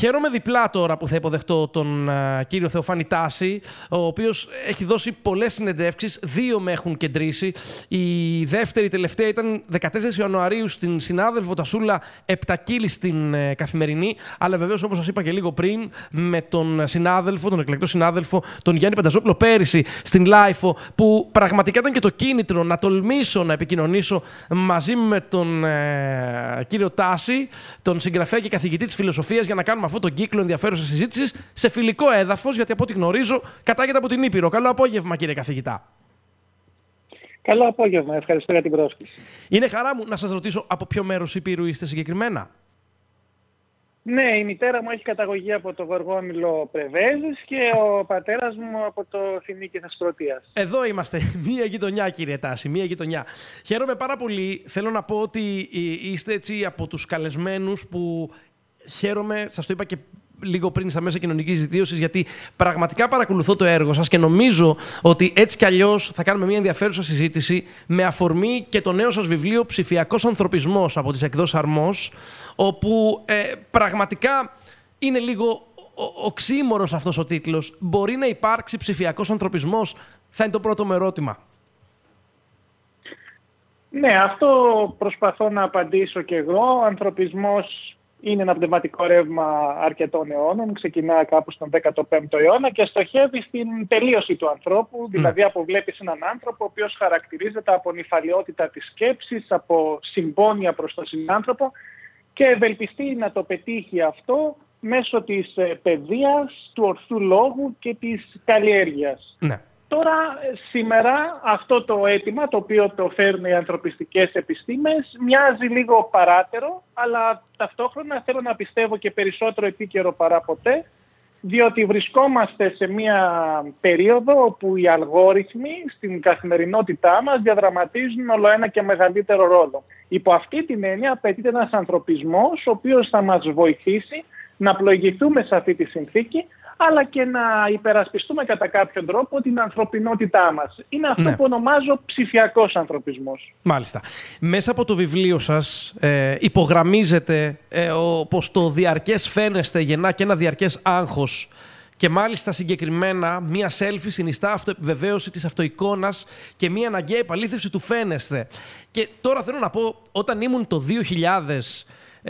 Χαίρομαι διπλά τώρα που θα υποδεχτώ τον ε, κύριο Θεοφάνη Τάση, ο οποίος έχει δώσει πολλές συνεντεύξεις, δύο με έχουν κεντρήσει. Η δεύτερη τελευταία ήταν 14 Ιανουαρίου στην συνάδελφο Τασούλα Επτακύλη στην ε, Καθημερινή, αλλά βεβαίως όπως σας είπα και λίγο πριν, με τον συνάδελφο, τον εκλεκτό συνάδελφο, τον Γιάννη Πανταζόπουλο πέρυσι στην LiFO, που πραγματικά ήταν και το κίνητρο να τολμήσω να επικοινωνήσω μαζί με τον ε, κύριο Τάση, τον συγγραφέα και καθηγητή της φιλοσοφίας για να κάνουμε αυτό τον κύκλο ενδιαφέρουσας συζήτησης σε φιλικό έδαφος, γιατί από ό,τι γνωρίζω κατάγεται από την Ήπειρο. Καλό απόγευμα, κύριε καθηγητά. Καλό απόγευμα. Ευχαριστώ για την πρόσκληση. Είναι χαρά μου να σας ρωτήσω από ποιο μέρος Ήπειρου είστε συγκεκριμένα; Ναι, η μητέρα μου έχει καταγωγή από το Βαργόμιλο Πρεβέζης και ο πατέρας μου από το Θημίκη Θεσπρωτείας. Εδώ είμαστε. Μία γειτονιά, κύριε Τάση. Μία γειτονιά. Χαίρομαι πάρα πολύ. Θέλω να πω ότι είστε έτσι από τους καλεσμένους που χαίρομαι, σας το είπα και λίγο πριν στα μέσα κοινωνικής δικτύωσης, γιατί πραγματικά παρακολουθώ το έργο σας και νομίζω ότι έτσι κι αλλιώς θα κάνουμε μια ενδιαφέρουσα συζήτηση με αφορμή και το νέο σας βιβλίο Ψηφιακός Ανθρωπισμός από τις εκδόσεις Αρμός, όπου ε, πραγματικά είναι λίγο οξύμορος αυτός ο τίτλος. Μπορεί να υπάρξει ψηφιακός ανθρωπισμός, θα είναι το πρώτο μου ερώτημα. Ναι, αυτό προσπαθώ να απαντήσω και εγώ. Ο ανθρωπισμός είναι ένα πνευματικό ρεύμα αρκετών αιώνων, ξεκινά κάπου στον 15ο αιώνα και στοχεύει στην τελείωση του ανθρώπου, ναι. δηλαδή αποβλέπεις έναν άνθρωπο ο οποίος χαρακτηρίζεται από νυφαλιότητα της σκέψης, από συμπόνια προς τον συνάνθρωπο και ευελπιστεί να το πετύχει αυτό μέσω της ε, παιδείας, του ορθού λόγου και της καλλιέργειας. Ναι. Τώρα, σήμερα, αυτό το αίτημα, το οποίο το φέρνουν οι ανθρωπιστικές επιστήμες, μοιάζει λίγο παράτερο, αλλά ταυτόχρονα θέλω να πιστεύω και περισσότερο επίκαιρο παρά ποτέ, διότι βρισκόμαστε σε μια περίοδο όπου οι αλγόριθμοι στην καθημερινότητά μας διαδραματίζουν όλο ένα και μεγαλύτερο ρόλο. Υπό αυτή την έννοια απαιτείται ένας ανθρωπισμός ο οποίος θα μας βοηθήσει να πλοηγηθούμε σε αυτή τη συνθήκη αλλά και να υπερασπιστούμε κατά κάποιον τρόπο την ανθρωπινότητά μας. Είναι αυτό ναι. που ονομάζω ψηφιακός ανθρωπισμός. Μάλιστα. Μέσα από το βιβλίο σας ε, υπογραμμίζεται ε, ο, πως το διαρκές φαίνεστε γεννά και ένα διαρκές άγχος και μάλιστα συγκεκριμένα μία selfie συνιστά αυτοεπιβεβαίωση της αυτοεικόνας και μία αναγκαία επαλήθευση του φαίνεστε. Και τώρα θέλω να πω, όταν ήμουν το 2000 ε,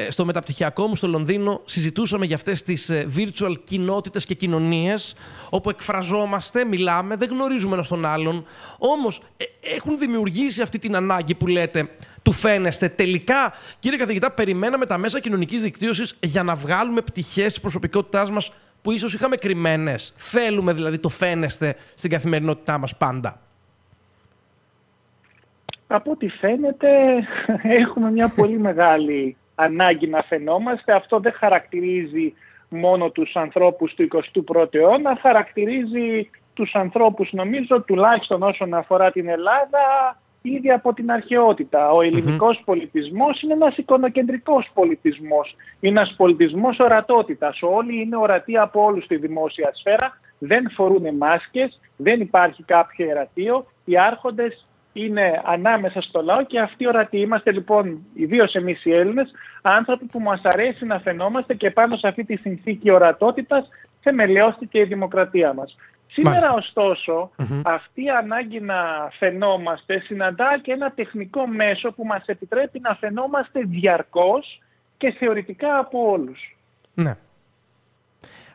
στο μεταπτυχιακό μου στο Λονδίνο συζητούσαμε για αυτές τις ε, virtual κοινότητες και κοινωνίες όπου εκφραζόμαστε, μιλάμε, δεν γνωρίζουμε ένα τον άλλον όμως ε, έχουν δημιουργήσει αυτή την ανάγκη που λέτε του φαίνεστε. Τελικά, κύριε καθηγητά, περιμέναμε τα μέσα κοινωνικής δικτύωσης για να βγάλουμε πτυχές της προσωπικότητάς μας που ίσως είχαμε κρυμμένες. Θέλουμε δηλαδή το φαίνεστε στην καθημερινότητά μας πάντα. Από ό,τι φαίνεται έχουμε μια πολύ μεγάλη ανάγκη να φαινόμαστε. Αυτό δεν χαρακτηρίζει μόνο τους ανθρώπους του 21ου αιώνα, χαρακτηρίζει τους ανθρώπους νομίζω τουλάχιστον όσον αφορά την Ελλάδα ήδη από την αρχαιότητα. Ο ελληνικός πολιτισμός είναι ένας εικονοκεντρικός πολιτισμός. Είναι ένας πολιτισμός ορατότητας. Όλοι είναι ορατοί από όλους στη δημόσια σφαίρα. Δεν φορούν μάσκες, δεν υπάρχει κάποιο ερατείο. Οι άρχοντες είναι ανάμεσα στο λαό και αυτοί ορατοί. Είμαστε λοιπόν, ιδίως εμείς οι Έλληνες, άνθρωποι που μας αρέσει να φαινόμαστε και πάνω σε αυτή τη συνθήκη ορατότητας θεμελιώστηκε η δημοκρατία μας. Σήμερα, αυτή η ανάγκη να φαινόμαστε συναντά και ένα τεχνικό μέσο που μας επιτρέπει να φαινόμαστε διαρκώς και θεωρητικά από όλους. Ναι.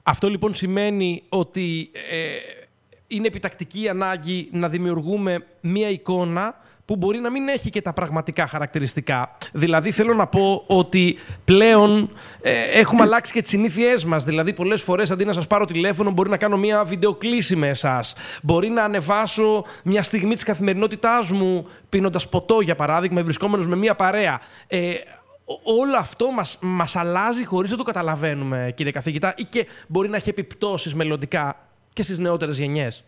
Αυτό λοιπόν σημαίνει ότι ε, είναι επιτακτική ανάγκη να δημιουργούμε μία εικόνα που μπορεί να μην έχει και τα πραγματικά χαρακτηριστικά. Δηλαδή, θέλω να πω ότι πλέον ε, έχουμε αλλάξει και τις συνήθειές μας. Δηλαδή, πολλές φορές αντί να σας πάρω τηλέφωνο, μπορεί να κάνω μια βιντεοκλήση με εσάς. Μπορεί να ανεβάσω μια στιγμή της καθημερινότητάς μου πίνοντας ποτό, για παράδειγμα, βρισκόμενος με μια παρέα. Ε, όλο αυτό μας, μας αλλάζει χωρίς να το καταλαβαίνουμε, κύριε καθηγητά, ή και μπορεί να έχει επιπτώσεις μελλοντικά και στις νεότερες γενιές.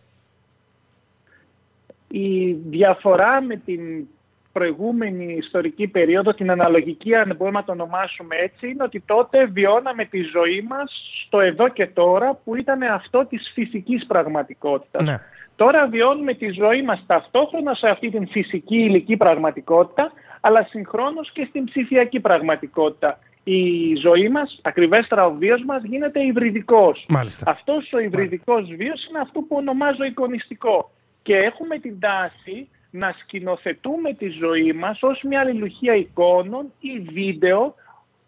Η διαφορά με την προηγούμενη ιστορική περίοδο, την αναλογική, αν μπορούμε να το ονομάσουμε έτσι, είναι ότι τότε βιώναμε τη ζωή μας στο εδώ και τώρα, που ήταν αυτό της φυσικής πραγματικότητας. Ναι. Τώρα βιώνουμε τη ζωή μας ταυτόχρονα σε αυτή την φυσική υλική πραγματικότητα, αλλά συγχρόνως και στην ψηφιακή πραγματικότητα. Η ζωή μας, ακριβέστερα ο βίος μας, γίνεται υβριδικός. Μάλιστα. Αυτός ο υβριδικός βίος είναι αυτό που ονομάζω εικονιστικό. Και έχουμε την τάση να σκηνοθετούμε τη ζωή μας ως μια αλληλουχία εικόνων ή βίντεο,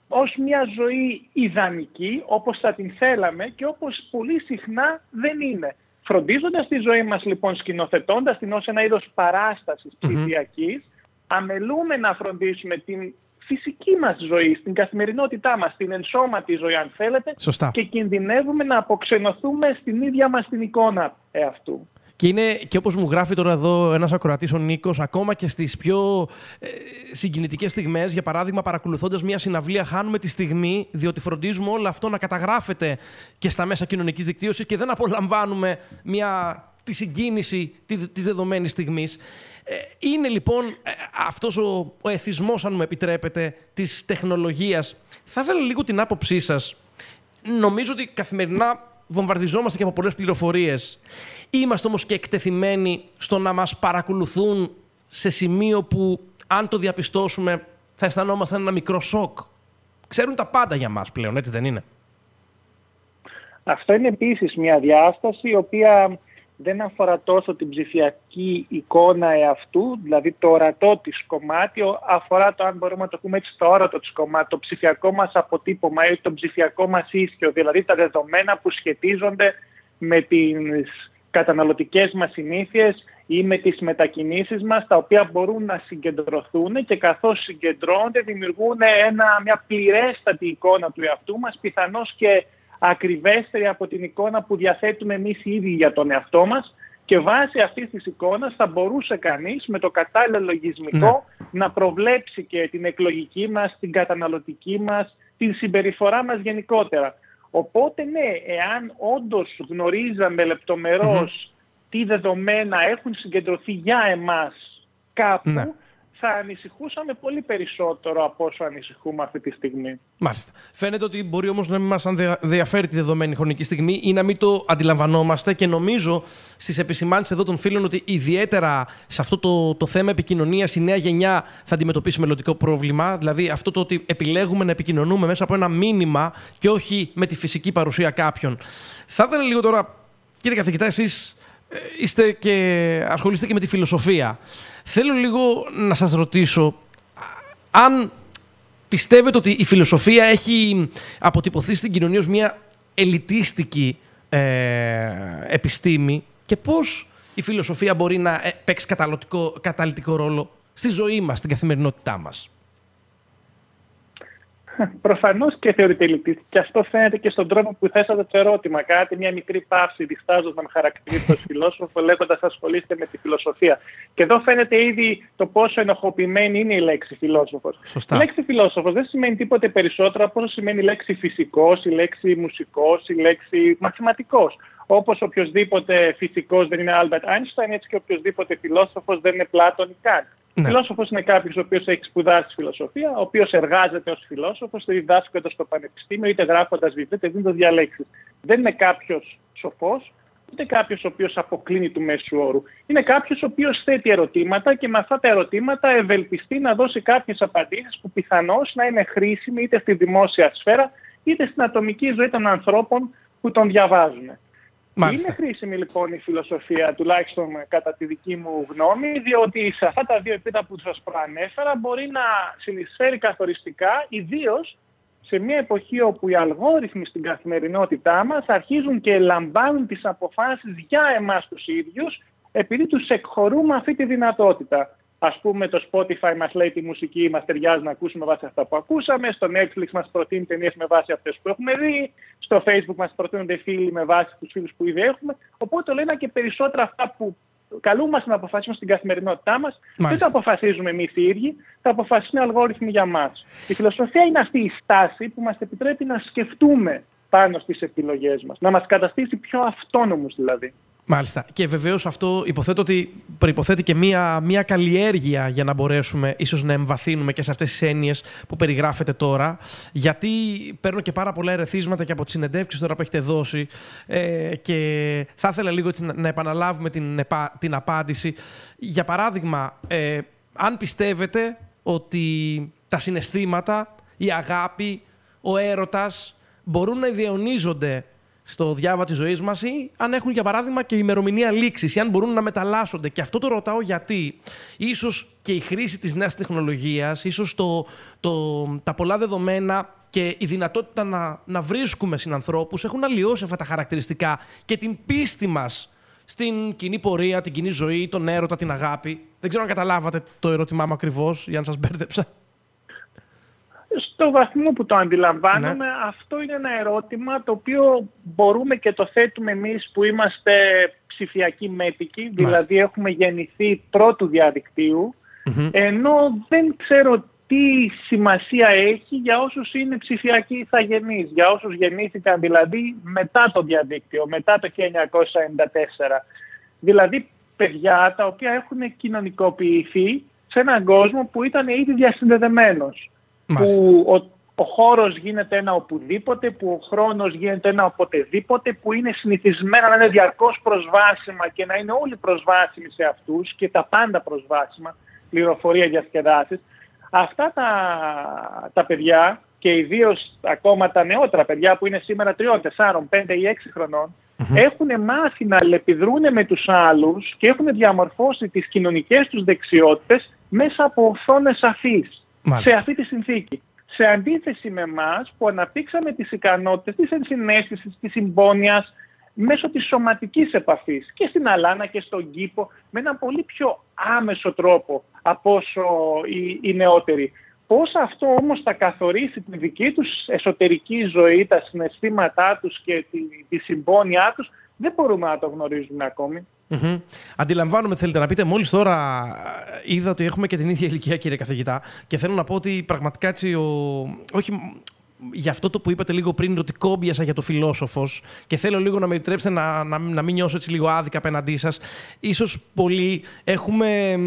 ως μια ζωή ιδανική, όπως θα την θέλαμε και όπως πολύ συχνά δεν είναι. Φροντίζοντας τη ζωή μας λοιπόν, σκηνοθετώντας την ως ένα είδος παράστασης ψηφιακής, αμελούμε να φροντίσουμε την φυσική μας ζωή, στην καθημερινότητά μας, στην ενσώματη ζωή αν θέλετε Σωστά. και κινδυνεύουμε να αποξενωθούμε στην ίδια μας την εικόνα εαυτού. Και είναι και όπως μου γράφει τώρα εδώ ένας ακροατής ο Νίκος, ακόμα και στις πιο ε, συγκινητικές στιγμές, για παράδειγμα παρακολουθώντας μια συναυλία, χάνουμε τη στιγμή, διότι φροντίζουμε όλο αυτό να καταγράφεται και στα μέσα κοινωνικής δικτύωσης και δεν απολαμβάνουμε μια, τη συγκίνηση της δεδομένης στιγμής. Ε, είναι λοιπόν ε, αυτός ο, ο εθισμός, αν μου επιτρέπετε, της τεχνολογίας. Θα ήθελα λίγο την άποψή σας. Νομίζω ότι καθημερινά βομβαρδιζόμαστε και από πολλές πληροφορίες. Είμαστε όμως και εκτεθειμένοι στο να μας παρακολουθούν σε σημείο που αν το διαπιστώσουμε θα αισθανόμαστε ένα μικρό σοκ. Ξέρουν τα πάντα για μας πλέον, έτσι δεν είναι; Αυτό είναι επίσης μια διάσταση η οποία δεν αφορά τόσο την ψηφιακή εικόνα εαυτού, δηλαδή το ορατό της κομμάτι, αφορά το αν μπορούμε να το πούμε έτσι το όρατο της κομμάτι, το ψηφιακό μας αποτύπωμα ή το ψηφιακό μας ίσιο, δηλαδή τα δεδομένα που σχετίζονται με τις καταναλωτικές μας συνήθειες ή με τις μετακινήσεις μας, τα οποία μπορούν να συγκεντρωθούν και καθώς συγκεντρώνονται δημιουργούν ένα, μια πληρέστατη εικόνα του εαυτού μας, πιθανώς και ακριβέστερη από την εικόνα που διαθέτουμε εμείς οι ίδιοι για τον εαυτό μας και βάσει αυτής της εικόνας θα μπορούσε κανείς με το κατάλληλο λογισμικό ναι. να προβλέψει και την εκλογική μας, την καταναλωτική μας, την συμπεριφορά μας γενικότερα. Οπότε ναι, εάν όντως γνωρίζαμε τι δεδομένα έχουν συγκεντρωθεί για εμάς κάπου, ναι θα ανησυχούσαμε πολύ περισσότερο από όσο ανησυχούμε αυτή τη στιγμή. Μάλιστα. Φαίνεται ότι μπορεί όμως να μην μας ενδιαφέρει τη δεδομένη χρονική στιγμή ή να μην το αντιλαμβανόμαστε και νομίζω στις επισημάνσεις εδώ των φίλων ότι ιδιαίτερα σε αυτό το, το θέμα επικοινωνίας η νέα γενιά θα αντιμετωπίσει μελλοντικό πρόβλημα. Δηλαδή αυτό το ότι επιλέγουμε να επικοινωνούμε μέσα από ένα μήνυμα και όχι με τη φυσική παρουσία κάποιων. Θα ήθελα λίγο τώρα, κύριε καθηγητά, εσείς ε, είστε και ασχολείστε και με τη φιλοσοφία. Θέλω λίγο να σας ρωτήσω αν πιστεύετε ότι η φιλοσοφία έχει αποτυπωθεί στην κοινωνία ως μια ελιτίστικη ε, επιστήμη και πώς η φιλοσοφία μπορεί να ε, παίξει καταλητικό ρόλο στη ζωή μας, στην καθημερινότητά μας; Προφανώς και θεωρείται ελιτίστικη. Και αυτό φαίνεται και στον τρόπο που θέσατε το ερώτημα. Κάνατε μια μικρή παύση, διστάζοντας να με χαρακτηρίσετε ω φιλόσοφο, λέγοντας ασχολείστε με τη φιλοσοφία. Και εδώ φαίνεται ήδη το πόσο ενοχοποιημένη είναι η λέξη φιλόσοφος. Η λέξη φιλόσοφος δεν σημαίνει τίποτε περισσότερο από όσο σημαίνει η λέξη φυσικός, η λέξη μουσικός, η λέξη μαθηματικός. Όπως οποιοδήποτε φυσικός δεν είναι Albert Einstein, έτσι και οποιοδήποτε φιλόσοφος δεν είναι Πλάτων ή Κάντ. Ναι. Φιλόσοφος είναι κάποιος ο οποίος έχει σπουδάσει φιλοσοφία, ο οποίος εργάζεται ως φιλόσοφος, είτε διδάσκοντα στο πανεπιστήμιο, είτε γράφοντας βιβλία, είτε δίνοντας διαλέξεις. Δεν είναι κάποιος σοφός, ούτε κάποιος ο οποίος αποκλίνει του μέσου όρου. Είναι κάποιος ο οποίος θέτει ερωτήματα και με αυτά τα ερωτήματα ευελπιστεί να δώσει κάποιες απαντήσεις που πιθανώς να είναι χρήσιμοι είτε στη δημόσια σφαίρα είτε στην ατομική ζωή των ανθρώπων που τον διαβάζουν. Είναι χρήσιμη λοιπόν η φιλοσοφία, τουλάχιστον κατά τη δική μου γνώμη, διότι σε αυτά τα δύο επίπεδα που σας προανέφερα μπορεί να συνεισφέρει καθοριστικά, ιδίως σε μια εποχή όπου οι αλγόριθμοι στην καθημερινότητά μας αρχίζουν και λαμβάνουν τις αποφάσεις για εμάς τους ίδιους, επειδή τους εκχωρούμε αυτή τη δυνατότητα. Α πούμε, το Spotify μας λέει τη μουσική μας ταιριάζει να ακούσουμε βάσει αυτά που ακούσαμε. Στο Netflix μας προτείνει ταινίες με βάση αυτές που έχουμε δει. Στο Facebook μας προτείνονται φίλοι με βάση τους φίλους που ήδη έχουμε. Οπότε λένε και περισσότερα αυτά που καλούμαστε να αποφασίσουμε στην καθημερινότητά μας. Δεν τα αποφασίζουμε εμείς οι ίδιοι, τα αποφασίσουν οι αλγόριθμοι για μας. Η φιλοσοφία είναι αυτή η στάση που μας επιτρέπει να σκεφτούμε πάνω στις επιλογές μας. Να μας καταστήσει πιο αυτόνομους δηλαδή. Μάλιστα. Και βεβαίως αυτό υποθέτω ότι προποθέτει και μία, μία καλλιέργεια για να μπορέσουμε ίσως να εμβαθύνουμε και σε αυτές τις έννοιες που περιγράφετε τώρα. Γιατί παίρνω και πάρα πολλά ερεθίσματα και από τις συνεντεύξεις τώρα που έχετε δώσει. Ε, και θα ήθελα λίγο έτσι, να, να επαναλάβουμε την, την απάντηση. Για παράδειγμα, ε, αν πιστεύετε ότι τα συναισθήματα, η αγάπη, ο έρωτας μπορούν να ιδιαιωνίζονται στο διάβα της ζωής μας ή αν έχουν για παράδειγμα και ημερομηνία λήξης ή αν μπορούν να μεταλλάσσονται. Και αυτό το ρωτάω γιατί ίσως και η χρήση της νέας τεχνολογίας, ίσως το, το, τα πολλά δεδομένα και η δυνατότητα να, να βρίσκουμε συνανθρώπους έχουν αλλοιώσει αυτά τα χαρακτηριστικά και την πίστη μας στην κοινή πορεία, την κοινή ζωή, τον έρωτα, την αγάπη. Δεν ξέρω αν καταλάβατε το ερώτημά μου ακριβώς, για να σας μπέρδεψα. Στο βαθμό που το αντιλαμβάνομαι, ναι. αυτό είναι ένα ερώτημα το οποίο μπορούμε και το θέτουμε εμείς που είμαστε ψηφιακοί μέτικοι, δηλαδή έχουμε γεννηθεί πρώτου ενώ δεν ξέρω τι σημασία έχει για όσους είναι ψηφιακοί ηθαγενείς, για όσους γεννήθηκαν δηλαδή μετά το διαδίκτυο, μετά το 1994. Δηλαδή παιδιά τα οποία έχουν κοινωνικοποιηθεί σε έναν κόσμο που ήταν ήδη διασυνδεδεμένος. Που ο, ο χώρος γίνεται ένα οπουδήποτε, που ο χρόνος γίνεται ένα οποτεδήποτε, που είναι συνηθισμένα να είναι διαρκώς προσβάσιμα και να είναι όλοι προσβάσιμοι σε αυτούς και τα πάντα προσβάσιμα, πληροφορία, διασκεδάσεις. Αυτά τα, τα παιδιά και ιδίως ακόμα τα νεότερα παιδιά που είναι σήμερα 3, 4, 5 ή 6 χρονών, έχουν μάθει να αλληλεπιδρούν με τους άλλους και έχουν διαμορφώσει τις κοινωνικές τους δεξιότητες μέσα από οθόνε αφής σε αυτή τη συνθήκη. Σε αντίθεση με εμάς που αναπτύξαμε τις ικανότητες της ενσυναίσθησης, της συμπόνιας, μέσω της σωματικής επαφής και στην αλάνα και στον κήπο με έναν πολύ πιο άμεσο τρόπο από όσο οι, οι νεότεροι. Πώς αυτό όμως θα καθορίσει την δική τους εσωτερική ζωή, τα συναισθήματά τους και τη, τη συμπόνια τους, δεν μπορούμε να το γνωρίζουμε ακόμη. Mm-hmm. Αντιλαμβάνομαι, θέλετε να πείτε. Μόλις τώρα ε, είδα ότι έχουμε και την ίδια ηλικία, κύριε καθηγητά. Και θέλω να πω ότι πραγματικά έτσι. Ο... Όχι, για αυτό το που είπατε λίγο πριν, ότι κόμπιασα για το φιλόσοφος και θέλω λίγο να με επιτρέψετε να, να, να μην νιώσω έτσι λίγο άδικα απέναντί σας. σω πολλοί έχουμε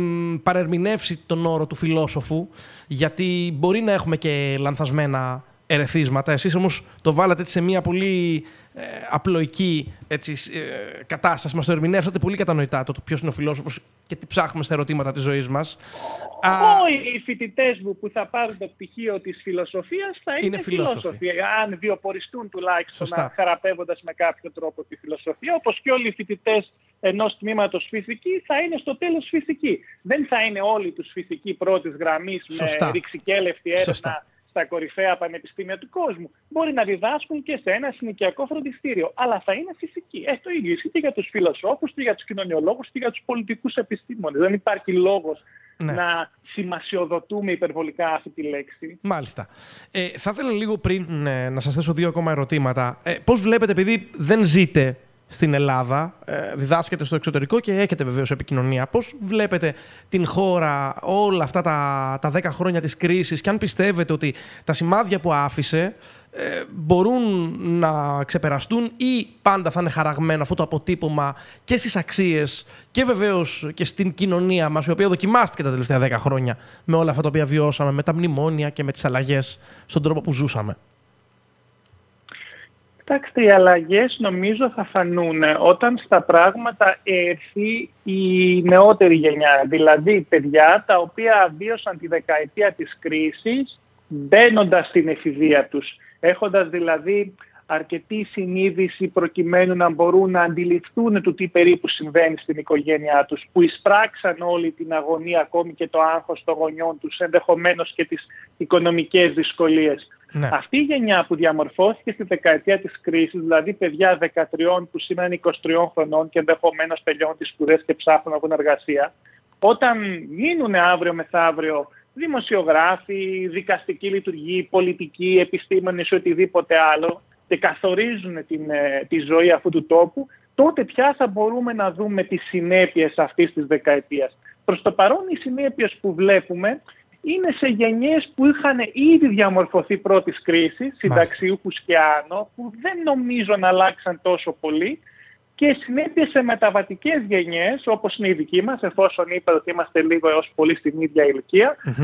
παρερμηνεύσει τον όρο του φιλόσοφου, γιατί μπορεί να έχουμε και λανθασμένα ερεθίσματα. Εσείς όμως το βάλατε έτσι σε μια πολύ ε, απλοϊκή έτσι, ε, κατάσταση. Μας το ερμηνεύσατε πολύ κατανοητά το ποιος είναι ο φιλόσοφος και τι ψάχνουμε στα ερωτήματα της ζωής μας. Όλοι οι φοιτητές μου που θα πάρουν το πτυχίο της φιλοσοφίας θα είναι, είναι φιλόσοφοι. Αν βιοποριστούν τουλάχιστον χαραπεύοντας με κάποιο τρόπο τη φιλοσοφία, όπως και όλοι οι φοιτητές ενός τμήματος φυσική θα είναι στο τέλος φυσική. Δεν θα είναι όλοι τους φυσικοί πρώτης γραμμής με ρηξικέλευτη έρευνα στα κορυφαία πανεπιστήμια του κόσμου. Μπορεί να διδάσκουν και σε ένα συνοικιακό φροντιστήριο, αλλά θα είναι φυσική. Ε, το ίδιο ισχύει και για τους φιλοσόφους, και για τους κοινωνιολόγους, και για τους πολιτικούς επιστήμονες. Δεν υπάρχει λόγος ναι. να σημασιοδοτούμε υπερβολικά αυτή τη λέξη. Μάλιστα. Ε, θα ήθελα λίγο πριν ε, να σας θέσω δύο ακόμα ερωτήματα. Ε, Πώς βλέπετε, επειδή δεν ζείτε στην Ελλάδα, ε, διδάσκεται στο εξωτερικό και έχετε βεβαίως επικοινωνία. Πώς βλέπετε την χώρα όλα αυτά τα, τα 10 χρόνια της κρίσης και αν πιστεύετε ότι τα σημάδια που άφησε ε, μπορούν να ξεπεραστούν ή πάντα θα είναι χαραγμένο αυτό το αποτύπωμα και στις αξίες και βεβαίως και στην κοινωνία μας η οποία δοκιμάστηκε τα τελευταία 10 χρόνια με όλα αυτά τα οποία βιώσαμε, με τα μνημόνια και με τις αλλαγές στον τρόπο που ζούσαμε. Κοιτάξτε, οι αλλαγές νομίζω θα φανούν όταν στα πράγματα έρθει η νεότερη γενιά. Δηλαδή, παιδιά τα οποία βίωσαν τη δεκαετία της κρίσης μπαίνοντας στην εφηβεία τους. Έχοντας δηλαδή αρκετή συνείδηση προκειμένου να μπορούν να αντιληφθούν το τι περίπου συμβαίνει στην οικογένειά τους, που εισπράξαν όλη την αγωνία, ακόμη και το άγχος των γονιών τους, ενδεχομένως και τις οικονομικές δυσκολίες. Ναι. Αυτή η γενιά που διαμορφώθηκε στη δεκαετία της κρίσης, δηλαδή παιδιά 13 που σήμερα είναι 23 χρονών και ενδεχομένως τελειώνουν τις σπουδές και ψάχνουν από εργασία, όταν γίνουν αύριο μεθαύριο δημοσιογράφοι, δικαστική λειτουργοί, πολιτικοί, επιστήμονες ή οτιδήποτε άλλο και καθορίζουν την, ε, τη ζωή αυτού του τόπου, τότε πια θα μπορούμε να δούμε τις συνέπειες αυτής της δεκαετίας. Προς το παρόν οι συνέπειες που βλέπουμε είναι σε γενιές που είχαν ήδη διαμορφωθεί πρώτης κρίσης, συνταξιούχους και άνω, που δεν νομίζω να αλλάξαν τόσο πολύ και συνέπειες σε μεταβατικές γενιές, όπως είναι η δική μας, εφόσον είπα ότι είμαστε λίγο έως πολύ στην ίδια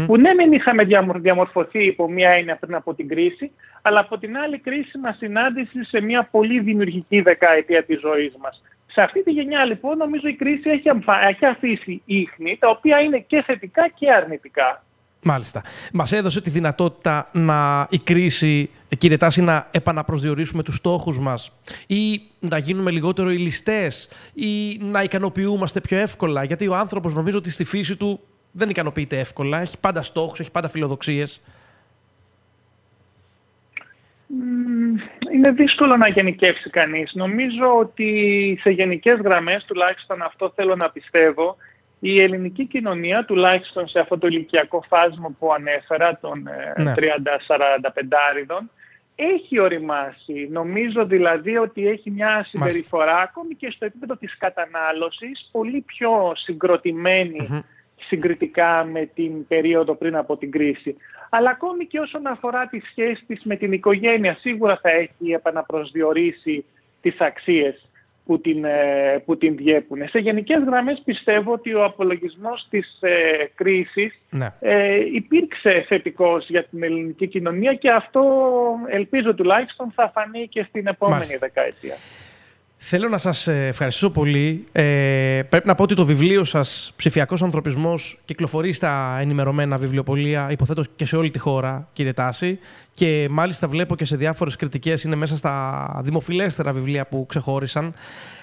που ναι μην είχαμε διαμορφωθεί υπό μία έννοια πριν από την κρίση, αλλά από την άλλη κρίση μας συνάντησε σε μια πολύ δημιουργική δεκαετία της ζωής μας. Σε αυτή τη γενιά λοιπόν νομίζω η κρίση έχει, έχει αφήσει ίχνη τα οποία είναι και θετικά και αρνητικά. Μάλιστα. Μας έδωσε τη δυνατότητα να η κρίση, κύριε Τάση, να επαναπροσδιορίσουμε τους στόχους μας ή να γίνουμε λιγότερο ηλιστές ή να ικανοποιούμαστε πιο εύκολα. Γιατί ο άνθρωπος νομίζω ότι στη φύση του δεν ικανοποιείται εύκολα. Έχει πάντα στόχους, έχει πάντα φιλοδοξίες. Είναι δύσκολο να γενικεύσει κανείς. Νομίζω ότι σε γενικές γραμμές, τουλάχιστον αυτό θέλω να πιστεύω, η ελληνική κοινωνία, τουλάχιστον σε αυτό το ηλικιακό φάσμα που ανέφερα, των ε, ναι. 30-45 άριδων, έχει οριμάσει. Νομίζω δηλαδή ότι έχει μια συμπεριφορά, ακόμη και στο επίπεδο της κατανάλωσης, πολύ πιο συγκροτημενη συγκριτικά με την περίοδο πριν από την κρίση. Αλλά ακόμη και όσον αφορά τη σχέση της με την οικογένεια, σίγουρα θα έχει επαναπροσδιορίσει τις αξίες που την, ε, που την διέπουν. Σε γενικές γραμμές πιστεύω ότι ο απολογισμός της ε, κρίσης ναι. ε, υπήρξε θετικός για την ελληνική κοινωνία και αυτό ελπίζω τουλάχιστον θα φανεί και στην επόμενη δεκαετία. Θέλω να σας ε, ευχαριστήσω πολύ. Ε, πρέπει να πω ότι το βιβλίο σας «Ψηφιακός ανθρωπισμός» κυκλοφορεί στα ενημερωμένα βιβλιοπολία, υποθέτω και σε όλη τη χώρα, κύριε Τάση. Και μάλιστα βλέπω και σε διάφορες κριτικές, είναι μέσα στα δημοφιλέστερα βιβλία που ξεχώρισαν.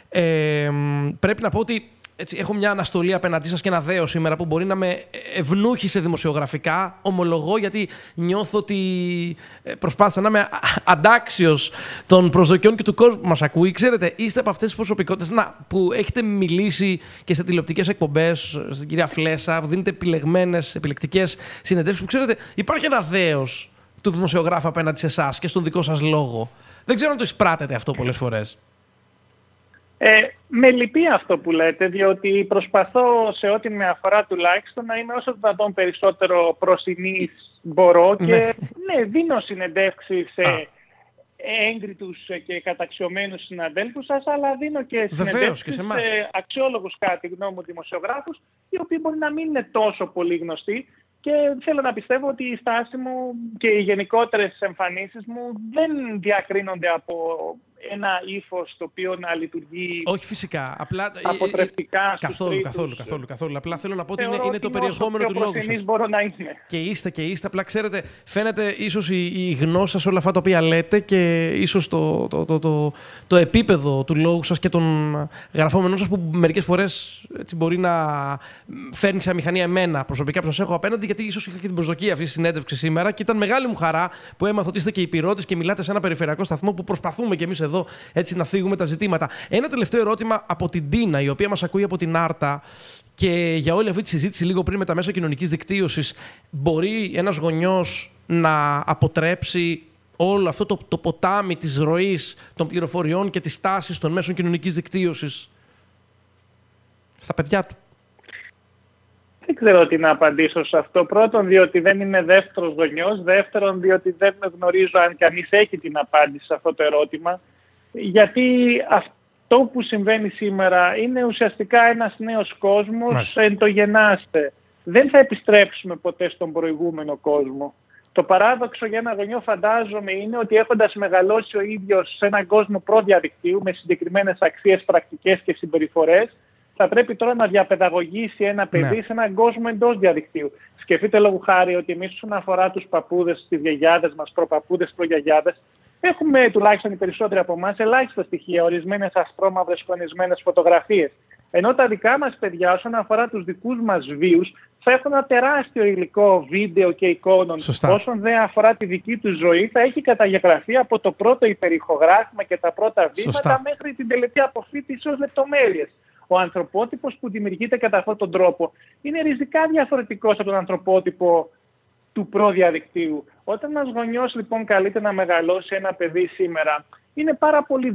Ε, πρέπει να πω ότι έτσι, έχω μια αναστολή απέναντί σας και ένα δέο σήμερα που μπορεί να με ευνούχησε δημοσιογραφικά. Ομολογώ γιατί νιώθω ότι ε, προσπάθησα να είμαι αντάξιος των προσδοκιών και του κόσμου που μας ακούει. Ξέρετε, είστε από αυτές τις προσωπικότητες που έχετε μιλήσει και σε τηλεοπτικές εκπομπές, στην κυρία Φλέσα, που δίνετε επιλεγμένες, επιλεκτικές συνεντεύξεις. Που ξέρετε, υπάρχει ένα δέος του δημοσιογράφου απέναντι σε εσάς και στον δικό σας λόγο. Δεν ξέρω αν το εισπράτετε αυτό πολλές φορές. Ε, με λυπεί αυτό που λέτε, διότι προσπαθώ σε ό,τι με αφορά τουλάχιστον να είμαι όσο δυνατόν περισσότερο προσινής μπορώ και ναι, ναι δίνω συνεντεύξεις σε έγκριτους και καταξιωμένους συναντέλφους σας, αλλά δίνω και συνεντεύξεις σε, σε αξιόλογους κάτι γνώμη δημοσιογράφους, οι οποίοι μπορεί να μην είναι τόσο πολύ γνωστοί. Και θέλω να πιστεύω ότι η στάση μου και οι γενικότερες εμφανίσεις μου δεν διακρίνονται από ένα ύφος το οποίο να λειτουργεί. Όχι φυσικά. Απλά, ε, ε, αποτρεπτικά. καθόλου, καθόλου, καθόλου, καθόλου. Απλά θέλω να πω ότι είναι, είναι το περιεχόμενο του λόγου σας. μπορώ να είμαι. Και είστε και είστε. Απλά ξέρετε, φαίνεται ίσως η, η γνώση σας όλα αυτά τα οποία λέτε και ίσως το, το, το, το, το επίπεδο του λόγου σας και των γραφόμενων σας που μερικές φορές μπορεί να φέρνει σε αμηχανία εμένα προσωπικά που σας έχω απέναντι, γιατί ίσως είχα και την προσδοκία αυτή της συνέντευξης σήμερα και ήταν μεγάλη μου χαρά που έμαθα ότι είστε και υπηρώτης και μιλάτε σε ένα περιφερειακό σταθμό που προσπαθούμε κι εμείς εδώ έτσι να θίγουμε τα ζητήματα. Ένα τελευταίο ερώτημα από την Τίνα, η οποία μας ακούει από την Άρτα και για όλη αυτή τη συζήτηση λίγο πριν με τα μέσα κοινωνικής δικτύωσης, μπορεί ένας γονιός να αποτρέψει όλο αυτό το, το ποτάμι της ροής των πληροφοριών και της τάσης των μέσων κοινωνικής δικτύωσης στα παιδιά του; Δεν ξέρω τι να απαντήσω σε αυτό. Πρώτον, διότι δεν είμαι δεύτερος γονιός. Δεύτερον, διότι δεν γνωρίζω αν κανείς έχει την απάντηση σε αυτό το ερώτημα γιατί αυτό που συμβαίνει σήμερα είναι ουσιαστικά ένας νέος κόσμος εν το γεννάστε. Δεν θα επιστρέψουμε ποτέ στον προηγούμενο κόσμο. Το παράδοξο για ένα γονιό φαντάζομαι είναι ότι έχοντας μεγαλώσει ο ίδιος σε έναν κόσμο προδιαδικτύου με συγκεκριμένες αξίες, πρακτικές και συμπεριφορές θα πρέπει τώρα να διαπαιδαγωγήσει ένα παιδί ναι. σε έναν κόσμο εντός διαδικτύου. Σκεφτείτε λόγου χάρη ότι εμείς, όσον αφορά τους παππούδες, τις γιαγιάδες μας, προπαππούδες, προγιαγιάδες, Έχουμε τουλάχιστον οι περισσότεροι από εμάς ελάχιστα στοιχεία, ορισμένες ασπρόμαυρε κονισμένε φωτογραφίες. Ενώ τα δικά μας παιδιά, όσον αφορά τους δικούς μας βίους, θα έχουν ένα τεράστιο υλικό βίντεο και εικόνων. Σωστά. Όσον δεν αφορά τη δική τους ζωή, θα έχει καταγεγραφεί από το πρώτο υπερηχογράφημα και τα πρώτα βήματα Σωστά. μέχρι την τελετή αποφύτησης ως λεπτομέρειες. Ο ανθρωπότυπος που δημιουργείται κατά αυτόν τον τρόπο είναι ριζικά διαφορετικός από τον ανθρωπότυπο του προδιαδικτύου. Όταν ένας γονιός λοιπόν καλείται να μεγαλώσει ένα παιδί σήμερα, είναι πάρα πολύ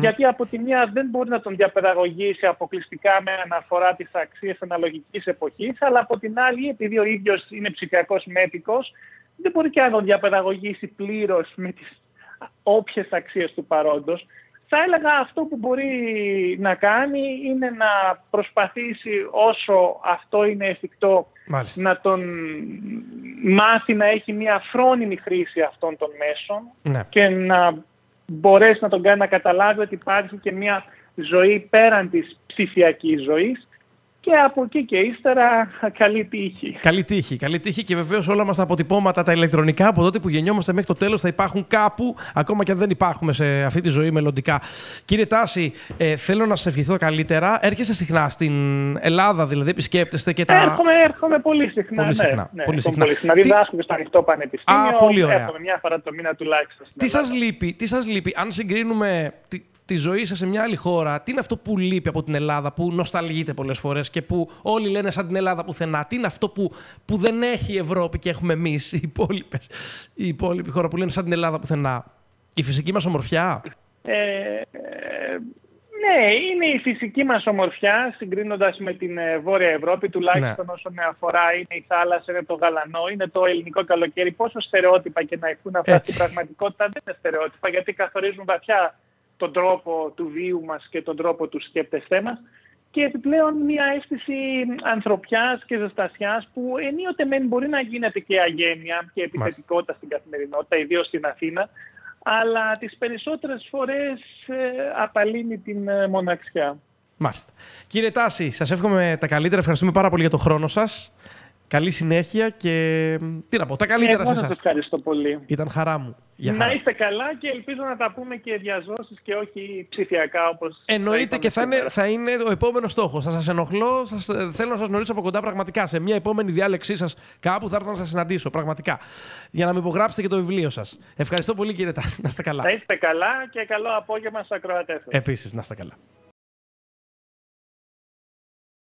γιατί από τη μία δεν μπορεί να τον διαπαιδαγωγήσει αποκλειστικά με αναφορά τις αξίες αναλογικής εποχής, αλλά από την άλλη, επειδή ο ίδιος είναι ψηφιακός μέτικος, δεν μπορεί και να τον διαπαιδαγωγήσει πλήρως με τις όποιες αξίες του παρόντος. Θα έλεγα αυτό που μπορεί να κάνει είναι να προσπαθήσει όσο αυτό είναι εφικτό να τον μάθει να έχει μια φρόνιμη χρήση αυτών των μέσων ναι. και να μπορέσει να τον κάνει να καταλάβει ότι υπάρχει και μια ζωή πέραν της ψηφιακής ζωής και από εκεί και ύστερα καλή τύχη. Καλή τύχη. Καλή τύχη και βεβαίως όλα μας τα αποτυπώματα, τα ηλεκτρονικά από τότε που γεννιόμαστε μέχρι το τέλος θα υπάρχουν κάπου, ακόμα και αν δεν υπάρχουμε σε αυτή τη ζωή μελλοντικά. Κύριε Τάση, ε, θέλω να σας ευχηθώ καλύτερα. Έρχεστε συχνά στην Ελλάδα, δηλαδή επισκέπτεστε και τα. Έρχομαι, έρχομαι πολύ συχνά. Πολύ συχνά. Ναι, ναι, πολύ συχνά. συχνά. Πολύ συχνά. Διδάσκω και στο ανοιχτό πανεπιστήμιο. Α, πολύ ωραία. Έρχομαι μια φορά το μήνα τουλάχιστον. στην Τι Ελλάδα. σα λείπει, τι σας λείπει, αν συγκρίνουμε τη, τη ζωή σας σε μια άλλη χώρα, τι είναι αυτό που λείπει από την Ελλάδα, που νοσταλγείτε πολλές φορές και που όλοι λένε σαν την Ελλάδα πουθενά. Τι είναι αυτό που, που δεν έχει η Ευρώπη και έχουμε εμείς, οι υπόλοιπες, η υπόλοιπη χώρα που λένε σαν την Ελλάδα πουθενά. Η φυσική μας ομορφιά; Ε, ε, ναι, είναι η φυσική μας ομορφιά συγκρίνοντας με την ε, Βόρεια Ευρώπη, τουλάχιστον Ναι. όσον με αφορά είναι η θάλασσα, είναι το γαλανό, είναι το ελληνικό καλοκαίρι. Πόσο στερεότυπα και να έχουν αυτά Έτσι. στην πραγματικότητα δεν είναι στερεότυπα γιατί καθορίζουν βαθιά τον τρόπο του βίου μας και τον τρόπο του σκέπτεστέ μας και επιπλέον μια αίσθηση ανθρωπιάς και ζεστασιάς που ενίοτε μεν μπορεί να γίνεται και αγένεια και επιθετικότητα στην καθημερινότητα, ιδίως στην Αθήνα, αλλά τις περισσότερες φορές ε, απαλύνει την ε, μοναξιά. Μάλιστα. Κύριε Τάση, σας εύχομαι τα καλύτερα. Ευχαριστούμε πάρα πολύ για το χρόνο σας. Καλή συνέχεια και. Τι να πω, τα καλύτερα Εγώ σε σας εσάς. ευχαριστώ πολύ. Ήταν χαρά μου. Για Να χαρά. είστε καλά και ελπίζω να τα πούμε και διαζώσεις και όχι ψηφιακά όπως Εννοείται το και θα είπαμε είναι, σήμερα. θα είναι ο επόμενος στόχος. Θα σας ενοχλώ, σας, ε, θέλω να σας γνωρίσω από κοντά πραγματικά. Σε μια επόμενη διάλεξή σας, κάπου θα έρθω να σας συναντήσω. Πραγματικά. Για να με υπογράψετε και το βιβλίο σας. Ευχαριστώ πολύ, κύριε Τάση. Να είστε καλά. Να είστε καλά και καλό απόγευμα στους ακροατές σας. Επίσης, να είστε καλά.